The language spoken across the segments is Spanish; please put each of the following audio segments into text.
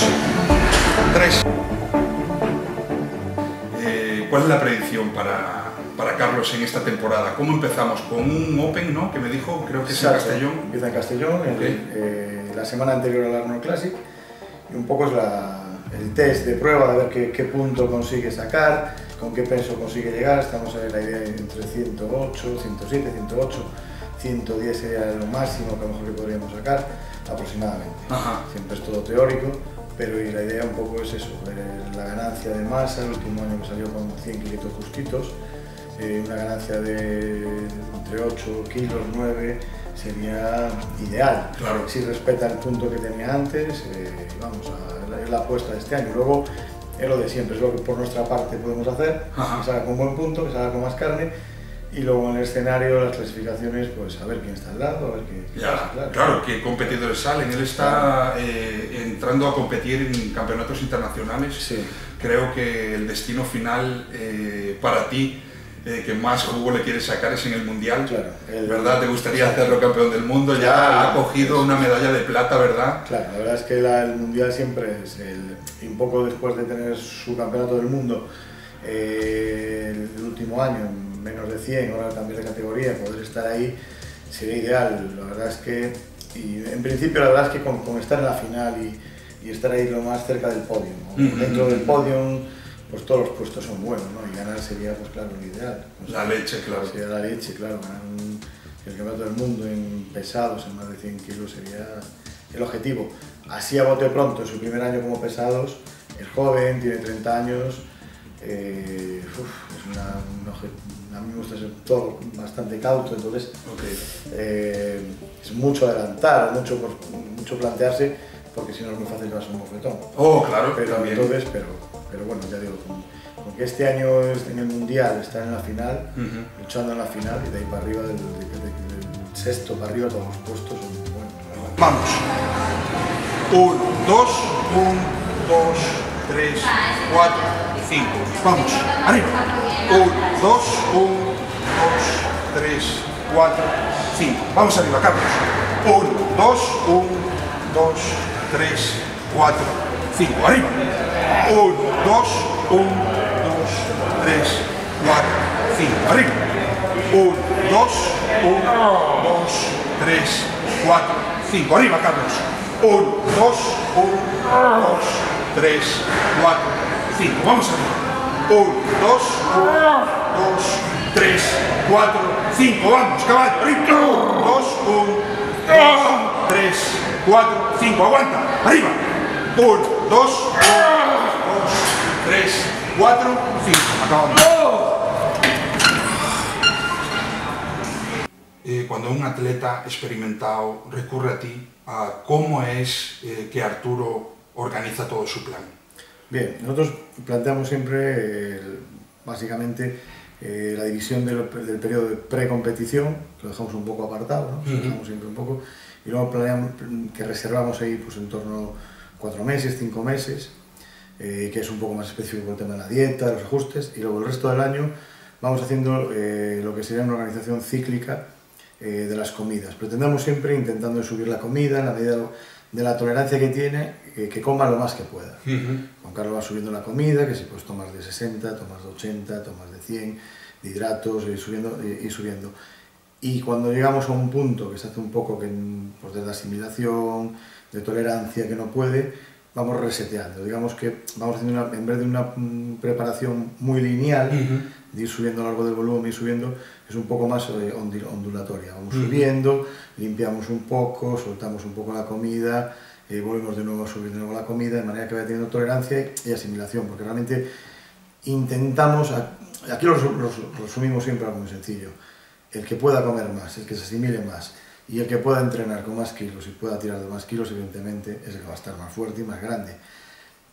2, eh, ¿Cuál es la predicción para, para, Carlos en esta temporada? ¿Cómo empezamos? Con un Open, ¿no? Que me dijo, creo que es en Castellón. Empieza en Castellón, eh, la semana anterior al Arnold Classic. Y un poco es la, el test de prueba, de ver qué, punto consigue sacar, con qué peso consigue llegar. Estamos en la idea entre 108, 107, 108. 110 sería lo máximo que a lo mejor que podríamos sacar aproximadamente. Siempre es todo teórico pero y la idea un poco es eso, ver la ganancia de masa, el último año que salió con 100 kilitos justitos, eh, una ganancia de entre 8 kilos, 9 sería ideal. Claro. Si respeta el punto que tenía antes, eh, vamos a la apuesta de este año. Luego es lo de siempre, es lo que por nuestra parte podemos hacer, Ajá. que salga con buen punto, que salga con más carne. Y luego en el escenario, las clasificaciones, pues a ver quién está al lado, a ver qué, Ya, pasa, claro. qué competidores salen. Él está eh, entrando a competir en campeonatos internacionales. Sí. Creo que el destino final eh, para ti, eh, que más jugo le quieres sacar, es en el Mundial. Claro, el- ¿Verdad? ¿Te gustaría hacerlo campeón del mundo? Ya Claro. ha cogido una medalla de plata, ¿verdad? Claro, la verdad es que la- el Mundial siempre es el, y un poco después de tener su campeonato del mundo el último año, menos de 100, ahora cambiar de categoría, poder estar ahí sería ideal. La verdad es que, y en principio la verdad es que con, con estar en la final y, y estar ahí lo más cerca del podio, ¿no? Dentro del podio pues todos los puestos son buenos ¿no? y ganar sería pues claro lo ideal. Pues, La leche, claro. Sería la leche, claro, ganar un- el campeonato del mundo en pesados, en más de 100 kilos, sería el objetivo. Así a bote pronto, en su primer año como pesados, es joven, tiene 30 años, eh, uf, es una, un obje- a mí me gusta ser todo bastante cauto, entonces eh, es mucho adelantar, mucho, mucho plantearse, porque si no es muy fácil llevarse un bofetón. Oh, claro, Pero también. entonces, pero, pero bueno, ya digo, con, con que este año es en el Mundial está en la final, luchando en la final y de ahí para arriba, del, del- del sexto para arriba, todos los puestos son verdad. Vamos. Un, dos, un, dos, tres, cuatro, cinco. Vamos. Arriba. Un, dos, un, dos, tres, cuatro, cinco. Vamos arriba, Carlos. Un, dos, un, dos, tres, cuatro, cinco. Arriba. Un, dos, un, dos, tres, cuatro, cinco. Arriba. Un, dos, un, dos, tres, cuatro, cinco. Arriba, Carlos. Un, dos, un, dos, tres, cuatro, cinco. Vamos arriba. Un, dos, un, dos, tres, cuatro, cinco. Vamos, caballo. Arriba. Un, dos, un, dos, tres, cuatro, cinco. Aguanta. Arriba. Un, dos, un, dos, tres, cuatro, cinco. Acabamos. Eh, cuando un atleta experimentado recurre a ti, a cómo es eh, que Arturo organiza todo su plan. Bien, nosotros planteamos siempre, el- básicamente, eh, la división del, del periodo de precompetición, lo dejamos un poco apartado, ¿no? Lo dejamos siempre un poco, y luego planeamos que reservamos ahí pues, en torno a cuatro meses, cinco meses, eh, que es un poco más específico con el tema de la dieta, los ajustes, y luego el resto del año vamos haciendo eh, lo que sería una organización cíclica eh, de las comidas. Pretendemos siempre intentando subir la comida en la medida de la tolerancia que tiene, eh, que coma lo más que pueda. Juan Carlos va subiendo la comida, que si pues tomas de 60, tomas de 80, tomas de 100, de hidratos, y subiendo, y, y subiendo. Y cuando llegamos a un punto que se hace un poco que, pues, de la asimilación, de tolerancia, que no puede, vamos reseteando. Digamos que vamos haciendo, una- en vez de una mm, preparación muy lineal, de ir subiendo a lo largo del volumen y subiendo, es un poco más eh, ondulatoria. Vamos subiendo, limpiamos un poco, soltamos un poco la comida, eh, volvemos de nuevo a subir de nuevo la comida, de manera que vaya teniendo tolerancia y asimilación, porque realmente intentamos, aquí lo, resu- lo resu- resumimos siempre algo muy sencillo, el que pueda comer más, el que se asimile más y el que pueda entrenar con más kilos y pueda tirar de más kilos, evidentemente es el que va a estar más fuerte y más grande.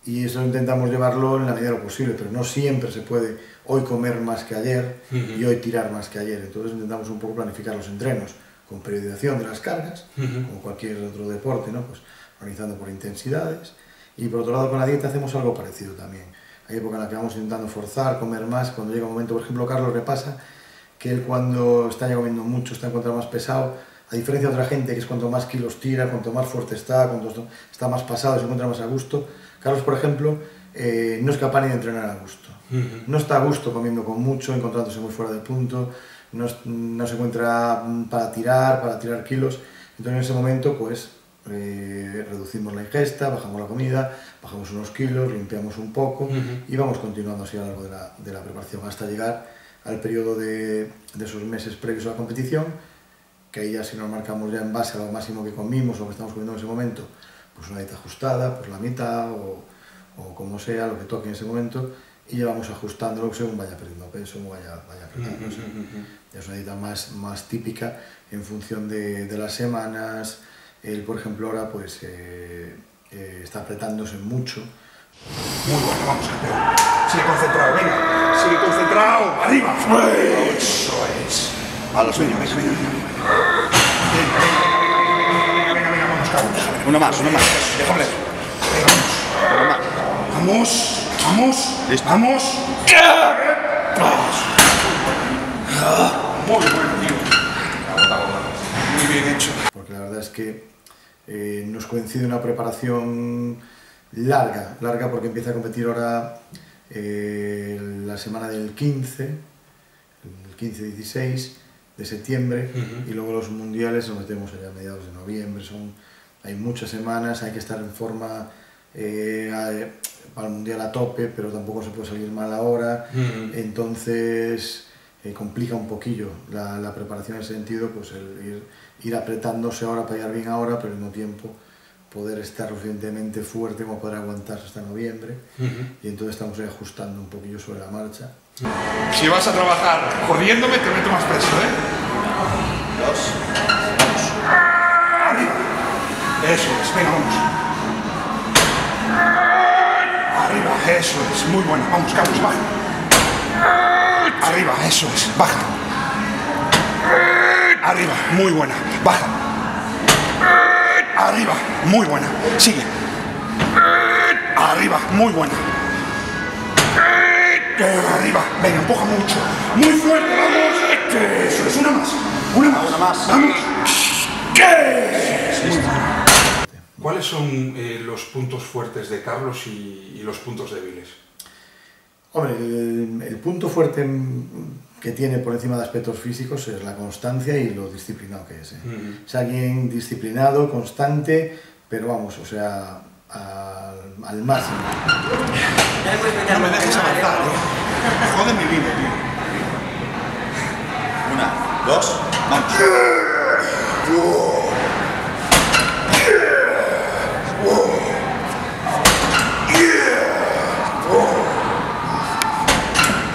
Y eso intentamos llevarlo en la medida de lo posible, pero no siempre se puede hoy comer más que ayer y hoy tirar más que ayer. Entonces intentamos un poco planificar los entrenos con periodización de las cargas, Ujú. como cualquier otro deporte, ¿no? pues organizando por intensidades. Y por otro lado con la dieta hacemos algo parecido también. Hay época en la que vamos intentando forzar, comer más, cuando llega un momento, por ejemplo, Carlos le pasa que él cuando está ya comiendo mucho, está encontrando más pesado, a diferencia de otra gente que es cuanto más kilos tira, cuanto más fuerte está, cuanto está más pasado, se encuentra más a gusto, Carlos, por ejemplo, eh, no es capaz ni de entrenar a gusto. No está a gusto comiendo con mucho, encontrándose muy fuera de punto, no, no se encuentra mm, para tirar, para tirar kilos. Entonces en ese momento pues eh, reducimos la ingesta, bajamos la comida, bajamos unos kilos, limpiamos un poco y vamos continuando así a lo largo de la, de la preparación hasta llegar al periodo de, de, esos meses previos a la competición, que ahí ya si nos marcamos ya en base a lo máximo que comimos o que estamos comiendo en ese momento, pues una dieta ajustada, pues la mitad o, o como sea, lo que toque en ese momento, y ya vamos ajustándolo según vaya perdiendo peso, vaya, vaya apretando. Es una dieta más, más típica en función de, de las semanas. Él, por ejemplo, ahora pues eh, eh, está apretándose mucho. Muy bueno, vamos, campeón. Sigue concentrado, venga. Sigue concentrado. Arriba. Eso es. A los sueños, venga, venga, venga. Venga, Una más, una más. Déjame. Venga, vamos. Vamos, vamos, Listo. vamos. Muy bueno, tío. Muy bien hecho. porque la verdad es que eh, nos coincide una preparación larga, larga porque empieza a competir ahora eh, la semana del 15, el 15-16 de septiembre y luego los mundiales nos metemos allá a mediados de noviembre, son, hay muchas semanas, hay que estar en forma eh, a- para el mundial a tope, pero tampoco se puede salir mal ahora, entonces eh, complica un poquillo la, la preparación en ese sentido, pues el ir, ir apretándose ahora para llegar bien ahora, pero al mismo tiempo poder estar lo suficientemente fuerte como poder aguantarse hasta noviembre y entonces estamos ahí ajustando un poquillo sobre la marcha. Si vas a trabajar jodiéndome, te meto más peso, ¿eh? Dos. Eso es, venga, vamos. Arriba, eso es, muy bueno. Vamos, Carlos, baja. Arriba, eso es, baja. Arriba, muy buena, baja. Arriba, muy buena, sigue. Arriba, muy buena. Arriba, venga, empuja mucho. Muy fuerte, vamos. Eso es, una más. Una más. Una más. Vamos. ¿Qué? ¿Cuáles son eh, los puntos fuertes de Carlos y, y los puntos débiles? Hombre, el, el punto fuerte que tiene por encima de aspectos físicos es la constancia y lo disciplinado que es. ¿eh? Es alguien disciplinado, constante, pero vamos, o sea, al, al máximo. No me dejes avanzar, ¿eh? Jode mi vida, tío. Una, dos, vamos.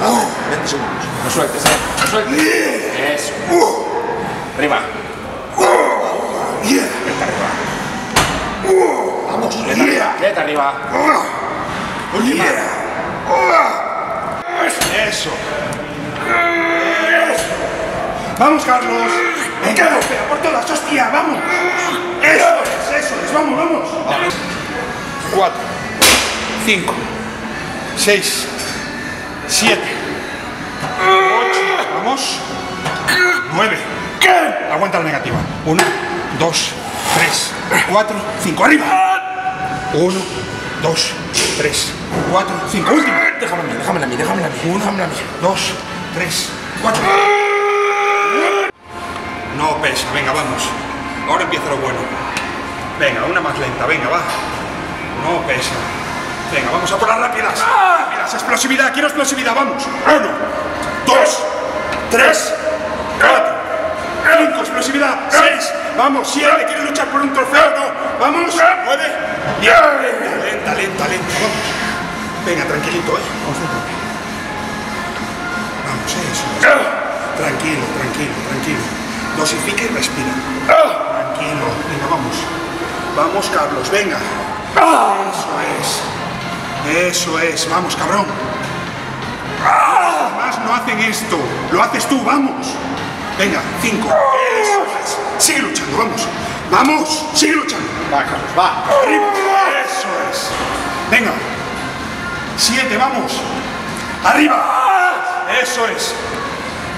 Vamos. 20 segundos. No sueltes, eh. No sueltes. Eso. Arriba. Vete arriba. Vamos, vete arriba. Vete arriba. Eso. Eso. Vamos, Carlos. Venga, espera, por todas, hostia, vamos. Eso es, eso es, vamos, vamos. Cuatro, cinco, seis, siete, ocho, vamos. Nueve. Aguanta la negativa. Uno, dos, tres, cuatro, cinco. Arriba. Uno, dos, tres, cuatro, cinco. Última. Déjame a mí, déjame a mí, déjame a mí. Uno, dos, tres, cuatro. No pesa, venga, vamos. Ahora empieza lo bueno. Venga, una más lenta, venga, va. No pesa. Venga, vamos a por las rápidas. Rápidas, explosividad, quiero explosividad, vamos. Uno, dos, tres, cuatro, cinco, explosividad, seis, vamos, siete, quiero luchar por un trofeo, no. Vamos, nueve, diez. Lenta, lenta, lenta, vamos. Venga, tranquilito, eh. Concéntrate. Vamos, eso. es. Tranquilo, tranquilo, tranquilo. Dosifica y respira. Tranquilo, venga, vamos. Vamos, Carlos, venga. Eso es. Eso es, vamos, cabrón. Los demás no hacen esto. Lo haces tú, vamos. Venga, cinco. Eso es. Sigue luchando, vamos. Vamos, sigue luchando. Va, Carlos, va. Arriba. Eso es. Venga. Siete, vamos. Arriba. Eso es.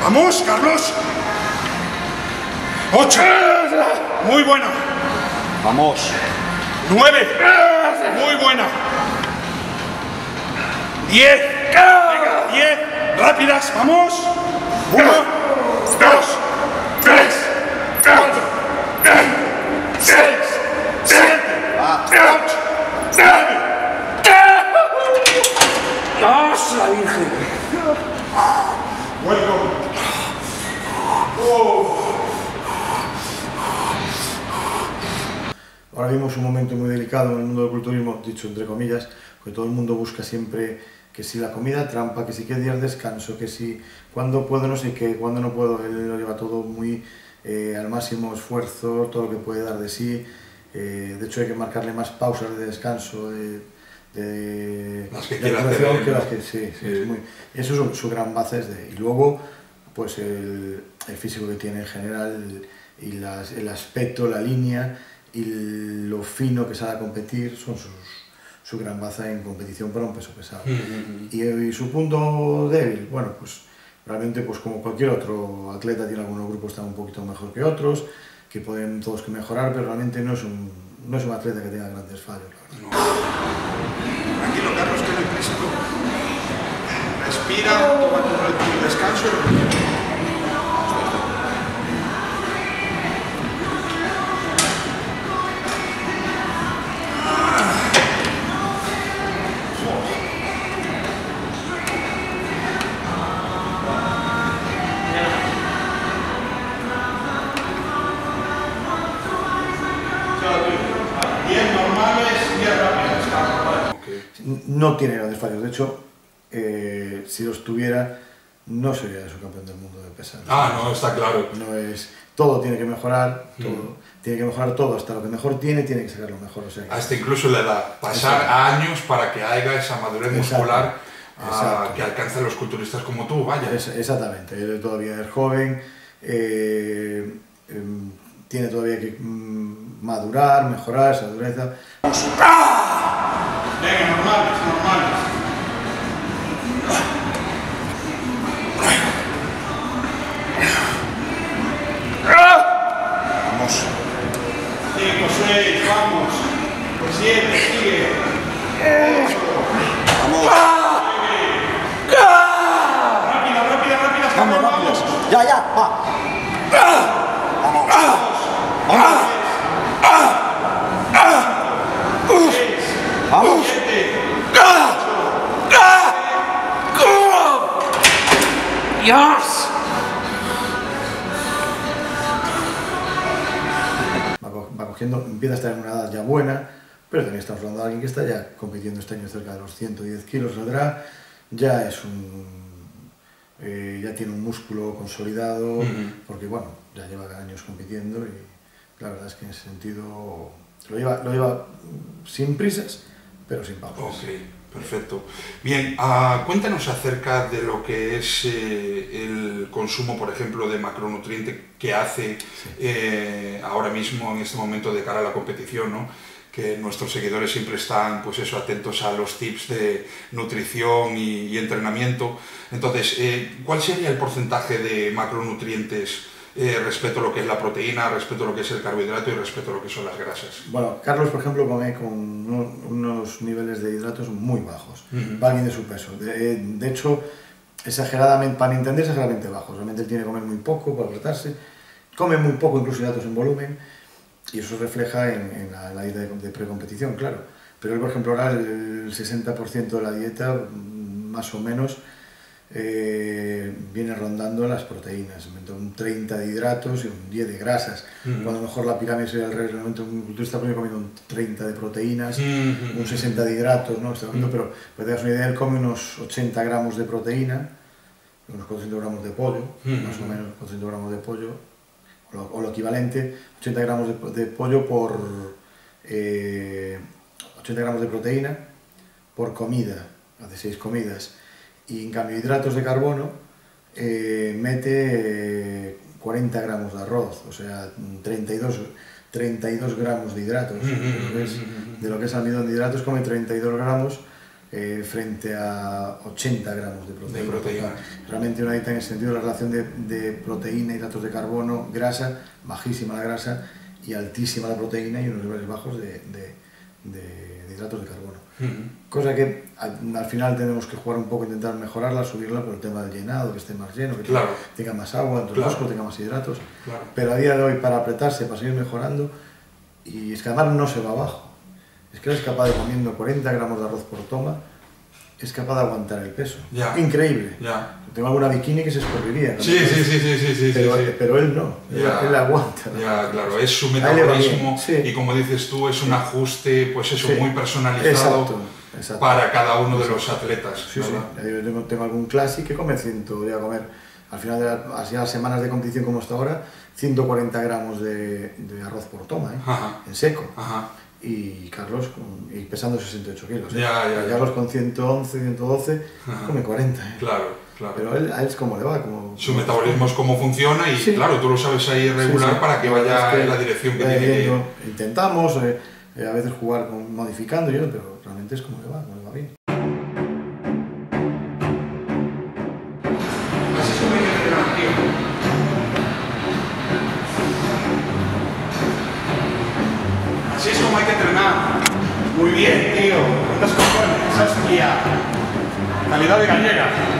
Vamos, Carlos. Ocho. Muy buena. Vamos. Nueve. Muy buena. Diez. Venga, diez. Rápidas, vamos. Uno, dos, tres, cuatro, cinco, seis, siete, ocho, nueve. ¡Dios, la Virgen! Welcome. Oh. Ahora vimos un momento muy delicado en el mundo del culturismo, dicho entre comillas, porque todo el mundo busca siempre que si la comida trampa, que si qué días descanso, que si cuándo puedo no sé qué, cuándo no puedo, él lo lleva todo muy eh, al máximo esfuerzo, todo lo que puede dar de sí, eh, de hecho hay que marcarle más pausas de descanso, de, de, Las que de tener, que las que sí, sí, es Sí. muy, eso es su, su gran base es de, y luego pues el, el físico que tiene en general y las- el aspecto, la línea y lo fino que sabe competir son sus, su gran baza en competición para un peso pesado. Y, y su punto débil, bueno, pues realmente pues como cualquier otro atleta tiene algunos grupos que están un poquito mejor que otros, que pueden todos que mejorar, pero realmente no es un, no es un atleta que tenga grandes fallos, la verdad. Tranquilo, Carlos, que no hay prisa. Respira, toma tu descanso. Diez No tiene grandes fallos, de hecho, eh, si los tuviera, no sería su campeón del mundo de pesas. Ah, no, está claro. No es, todo tiene que mejorar, todo, tiene que mejorar todo, hasta lo que mejor tiene, tiene que sacar lo mejor. O sea, que- Hasta incluso la edad. Pasar años para que haya esa madurez Exacto. muscular ah, que alcancen los culturistas como tú, vaya. Es- exactamente, él todavía es joven, eh, em, tiene todavía que mm, madurar, mejorar esa dureza. Venga, normales, normales. Vamos. Cinco, seis, vamos. Siete, sigue. Vamos. Rápida, rápida, rápida. Vamos, rápidos. Ya, ya, va. Vamos. Vamos. Seis, Vamos. siete, ¡Dios! Va, co- va cogiendo, empieza a estar en una edad ya buena, pero también estamos hablando de alguien que está ya compitiendo este año cerca de los 110 kilos, saldrá, ya es un... eh, ya tiene un músculo consolidado, porque bueno, ya lleva años compitiendo y la verdad es que en ese sentido lo lleva, lo lleva sin prisas, pero sin pausas. Perfecto. Bien, ah, cuéntanos acerca de lo que es eh, el consumo, por ejemplo, de macronutriente que hace eh, ahora mismo, en este momento, de cara a la competición, ¿no? que nuestros seguidores siempre están pues eso, atentos a los tips de nutrición y, y entrenamiento. Entonces, eh, ¿cuál sería el porcentaje de macronutrientes eh, respecto a lo que es la proteína, respecto a lo que es el carbohidrato y respecto a lo que son las grasas? Bueno, Carlos, por ejemplo, come con uno- unos niveles de hidratos muy bajos, para alguien de su peso. De, de hecho, exageradamente, para entender, exageradamente bajos. Realmente él tiene que comer muy poco para apretarse, come muy poco incluso hidratos en volumen, y eso se refleja en, en la, la dieta de, de precompetición, claro. Pero él, por ejemplo, ahora el 60% de la dieta, mm, más o menos, eh, viene rondando las proteínas, un 30 de hidratos y un 10 de grasas. Cuando a lo mejor la pirámide sería al revés, realmente un culturista primero comiendo un 30 de proteínas, Ujú. un 60 de hidratos, ¿no? Está hablando, pero para que tengas una idea, él come unos 80 gramos de proteína, unos 400 gramos de pollo, más o menos 400 gramos de pollo, o lo, o lo equivalente, 80 gramos de, de pollo por eh, 80 gramos de proteína por comida, hace 6 comidas. Y en cambio hidratos de carbono eh, mete eh, 40 gramos de arroz, o sea, 32, 32 gramos de hidratos. de, lo que es, de lo que es almidón de hidratos come 32 gramos eh, frente a 80 gramos de proteína. De proteína. Realmente una dieta en el sentido de la relación de, de proteína, hidratos de carbono, grasa, bajísima la grasa y altísima la proteína y unos niveles bajos de, de- de- de hidratos de carbono. Cosa que al, al final tenemos que jugar un poco, intentar mejorarla, subirla por el tema del llenado, que esté más lleno, que Claro. tenga más agua, entonces Claro. músculo tenga más hidratos. Claro. Pero a día de hoy, para apretarse, para seguir mejorando, y es que además no se va abajo. Es que eres capaz de comiendo 40 gramos de arroz por toma, es capaz de aguantar el peso. Increíble. Tengo alguna bikini que se escurriría. ¿no? Sí, sí, sí, sí, sí, sí, Pero, sí, sí. pero él no, él, aguanta. ¿no? Ya, claro, es su metabolismo sí. y como dices tú, es un ajuste, pues eso, muy personalizado Exacto, exacto. para cada uno de los atletas. Sí, Yo tengo, tengo algún clásico que come 100, voy a comer al final de la- así las semanas de competición como está ahora, 140 gramos de, de arroz por toma, ¿eh? En seco. Ajá. Y Carlos con- y pesando 68 kilos. ¿eh? Ya, ya, ya. Carlos con 111, 112, Ajá. come 40. ¿eh? Claro, claro. Pero a él, a él es como le va. Como, Su metabolismo es cómo funciona y Sí. claro, tú lo sabes ahí regular sí. para que vaya es en la dirección que tiene. Intentamos eh, eh, a veces jugar con, modificando, y eso, pero realmente es como le va, Calidad de